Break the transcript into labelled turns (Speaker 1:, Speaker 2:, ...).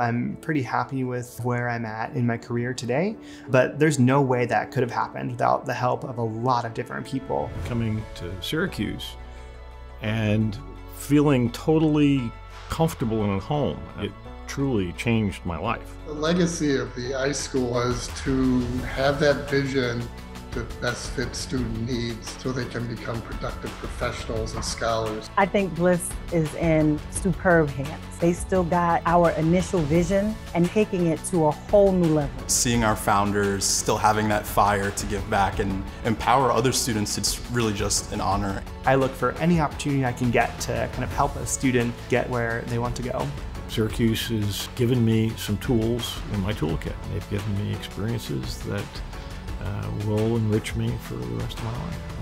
Speaker 1: I'm pretty happy with where I'm at in my career today, but there's no way that could have happened without the help of a lot of different people.
Speaker 2: Coming to Syracuse and feeling totally comfortable and at home, it truly changed my life.
Speaker 3: The legacy of the iSchool was to have that vision to best fit student needs so they can become productive professionals and scholars.
Speaker 4: I think Bliss is in superb hands. They still got our initial vision and taking it to a whole new level.
Speaker 5: Seeing our founders still having that fire to give back and empower other students, it's really just an honor.
Speaker 1: I look for any opportunity I can get to kind of help a student get where they want to go.
Speaker 2: Syracuse has given me some tools in my toolkit. They've given me experiences that Uh, will enrich me for the rest of my life.